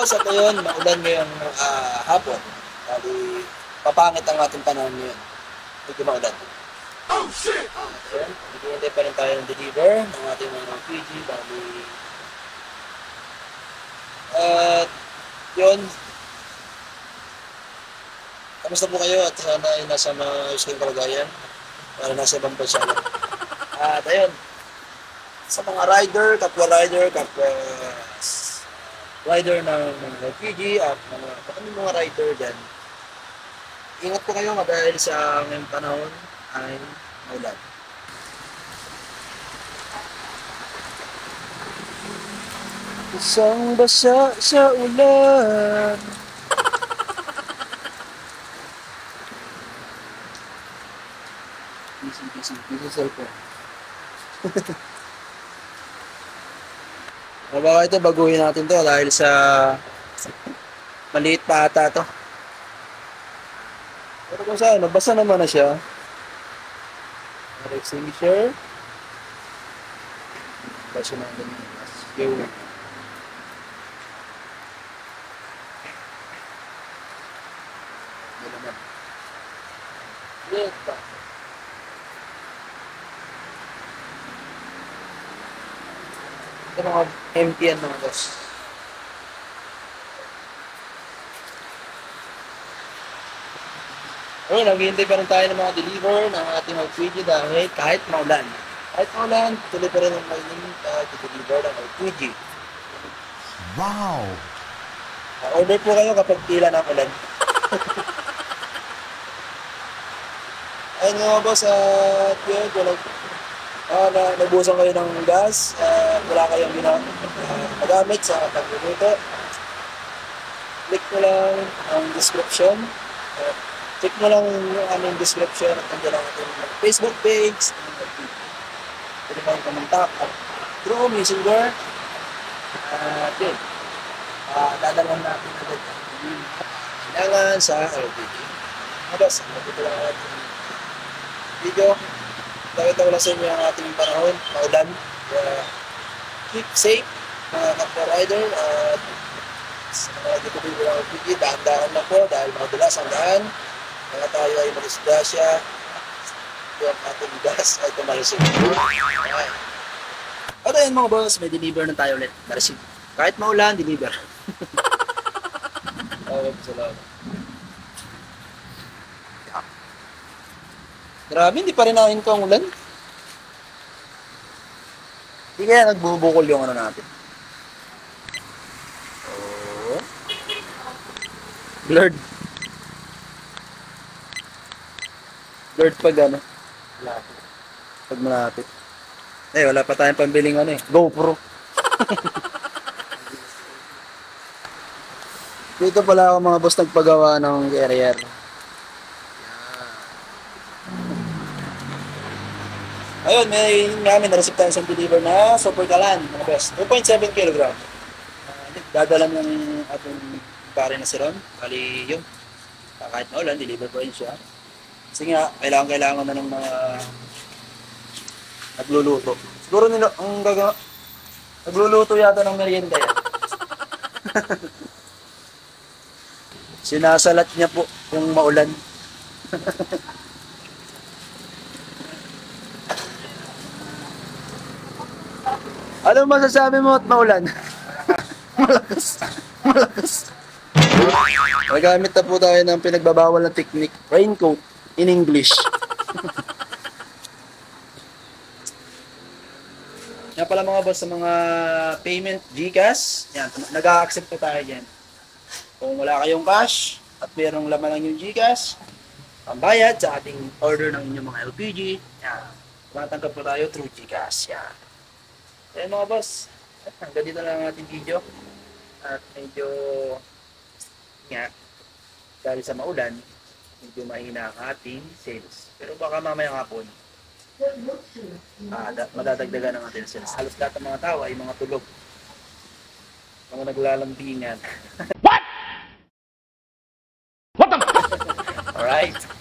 boss, at yun, maulan ngayong ah, hapon. Bali, papangit ang ating panahon ngayon. Medyo maulan. Oh, shit! Ayun, naghihintay pa rin tayo ng deliver ng ating mga PG. Bali, at yun, kamusta po kayo at sana ay nasa maayos kayong kalagayan para nasa ibang bansa lang. At ayun, sa mga rider, kapwa rider, kapwa rider ng mga LPG at mga kami mga rider dyan. Ingat po kayo dahil sa ngayong panahon ay maulan. Isang basa sa ulan. Busy, busy, busy cellphone. O baka ito, baguhin natin to dahil sa maliit pa ata to. Pero kung saan, nabasa naman na siya. Fire extinguisher. Basa natin yung Yan naman. Yan Ito mga yan mga boss. Ayun, naghihintay pa rin tayo ng mga deliver ng ating LPG dahil kahit maulan. Kahit maulan, tuloy pa rin ang mining uh, deliver ng LPG. Wow! Uh, order po kayo kapag pila ng ulan. Ayun nga mga boss, at yun, kung ah, na, nabusan kayo ng gas, ah, wala kayong gina, ah, magamit sa pagluluto, click mo lang ang description. Uh, click mo lang yung aming description at nandiyan ang ating Facebook page. Pwede kayong kumontak at through Messenger. At yun, uh, dadalhan natin agad ang kailangan sa LPG. Mga boss, dito lang ang ating video. Nakita ko lang sa inyo ang ating panahon, maulan. Kaya keep safe, mga kapwa rider. At sa mga dito dito lang LPG, daan-daan na po dahil madulas ang daan. Kaya tayo ay malisdasya. Yung ating gas ay tumalisig. Okay. At ayun mga boss, may deliver na tayo ulit. Nareceive. Kahit maulan, deliver. okay, salamat. Grabe, hindi pa rin nahin ko ang ulan. Hindi kaya nagbubukol yung ano natin. Oh. Blurred. Blurred pag ano. Pag malapit. Eh, wala pa tayong pambiling ano eh. GoPro. Dito pala ako mga boss nagpagawa ng carrier. Ayun, may namin na-receive tayo sa deliver na super kalan, mga boss. 2.7 kg. Uh, dadala ng ating pare na si Ron. Bali, yun. Uh, kahit maulan, deliver pa rin siya. Kasi nga, kailangan kailangan na ng mga nagluluto. Siguro nila, ang gaga, nagluluto yata ng merienda yan. Sinasalat niya po yung maulan. Ano masasabi mo at maulan? malakas. Malakas. Nagamit na po tayo ng pinagbabawal na technique. Raincoat in English. Yan pala mga boss sa mga payment GCash. Yan, nag-a-accept po tayo dyan. Kung wala kayong cash at mayroong laman lang yung GCash, pambayad sa ating order ng inyong mga LPG. Yan. Tumatanggap po tayo through GCash. Yan. Ayan mga boss, hanggang dito lang ang ating video. At medyo nga, dahil sa maulan, medyo mahina ang ating sales. Pero baka mamaya hapon, uh, madadagdagan ang ating sales. Halos lahat ng mga tao ay mga tulog. Mga naglalambingan. What? What the Alright.